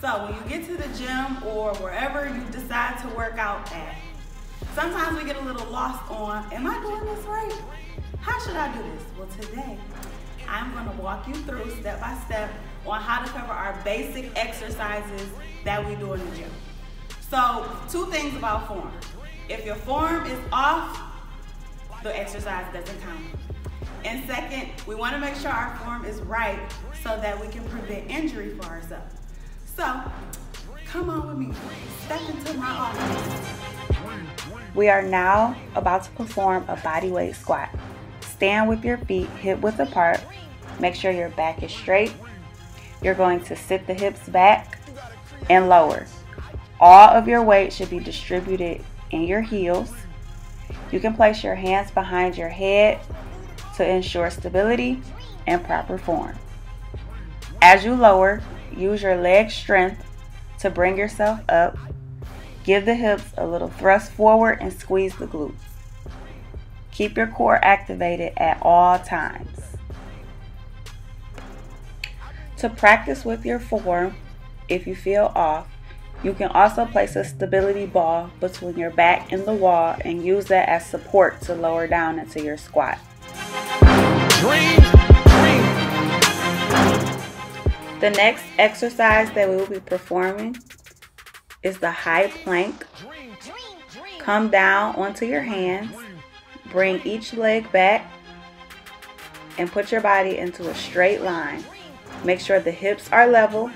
So when you get to the gym or wherever you decide to work out at, sometimes we get a little lost on, am I doing this right? How should I do this? Well today, I'm gonna walk you through step by step on how to cover our basic exercises that we do in the gym. So two things about form. If your form is off, the exercise doesn't count. And second, we want to make sure our form is right so that we can prevent injury for ourselves. So, come on with me. Step into my office. We are now about to perform a body weight squat. Stand with your feet hip width apart. Make sure your back is straight. You're going to sit the hips back and lower. All of your weight should be distributed in your heels. You can place your hands behind your head to ensure stability and proper form. As you lower, use your leg strength to bring yourself up. Give the hips a little thrust forward and squeeze the glutes. Keep your core activated at all times. To practice with your form, if you feel off, you can also place a stability ball between your back and the wall and use that as support to lower down into your squat. Dream. The next exercise that we will be performing is the high plank. Come down onto your hands, bring each leg back, and put your body into a straight line. Make sure the hips are level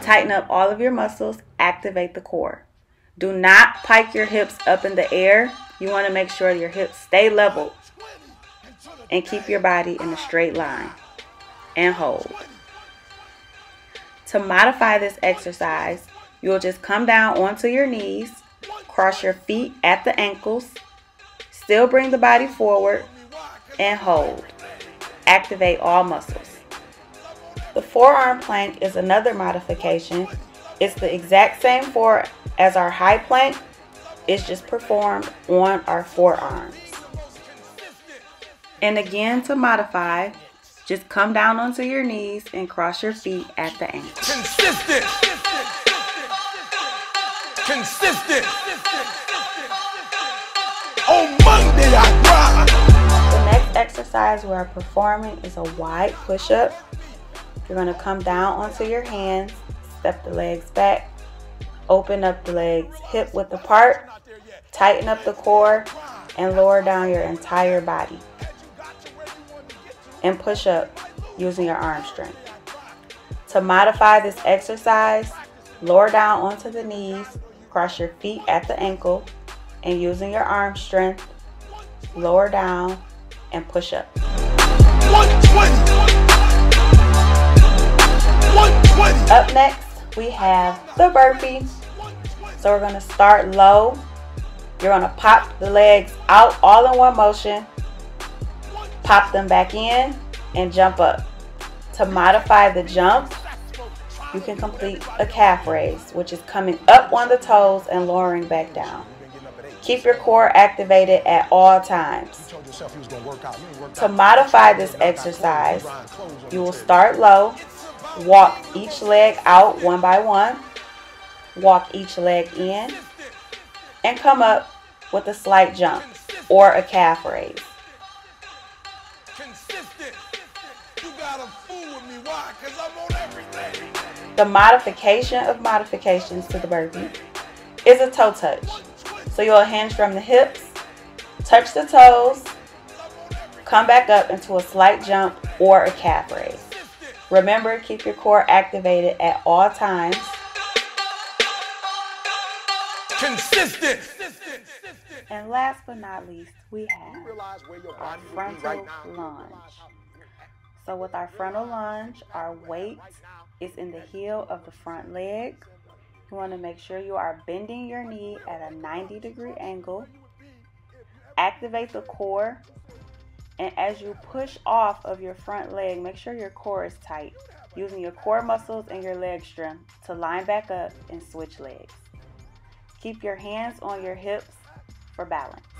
Tighten up all of your muscles, activate the core. Do not pike your hips up in the air. You want to make sure your hips stay level and keep your body in a straight line and hold. To modify this exercise, you'll just come down onto your knees, cross your feet at the ankles, still bring the body forward, and hold. Activate all muscles. The forearm plank is another modification. It's the exact same for as our high plank. It's just performed on our forearms. And again, to modify, just come down onto your knees and cross your feet at the ankle. Consistent. Consistent. On Monday I grind. The next exercise we are performing is a wide push-up. You're going to come down onto your hands, step the legs back, open up the legs hip width apart, tighten up the core, and lower down your entire body. And push up using your arm strength. To modify this exercise, lower down onto the knees, cross your feet at the ankle, and using your arm strength, lower down and push up. 120. Up next, we have the burpee. So we're to start low. You're to pop the legs out all in one motion. Pop them back in and jump up. To modify the jump, you can complete a calf raise, which is coming up on the toes and lowering back down. Keep your core activated at all times. To modify this exercise, you will start low Walk each leg out one by one. Walk each leg in. And come up with a slight jump or a calf raise. The modification of modifications to the burpee is a toe touch. So you'll hinge from the hips, touch the toes, come back up into a slight jump or a calf raise. Remember, keep your core activated at all times. Consistent. And last but not least, we have our frontal lunge. So with our frontal lunge, our weight is in the heel of the front leg. You want to make sure you are bending your knee at a 90 degree angle. Activate the core and as you push off of your front leg, make sure your core is tight, using your core muscles and your leg strength to line back up and switch legs. Keep your hands on your hips for balance.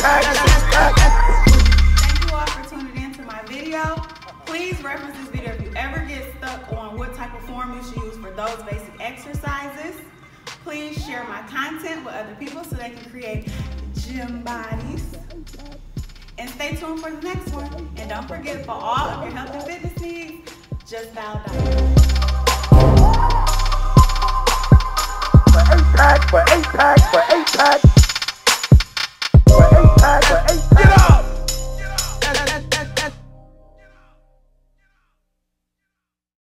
Thank you all for tuning in to my video. Please reference this video if you ever get stuck on what type of form you should use for those basic exercises. Please share my content with other people so they can create gym bodies. And stay tuned for the next one. And don't forget for all of your health and fitness needs, just dial. For eight pack, for eight pack, for eight pack.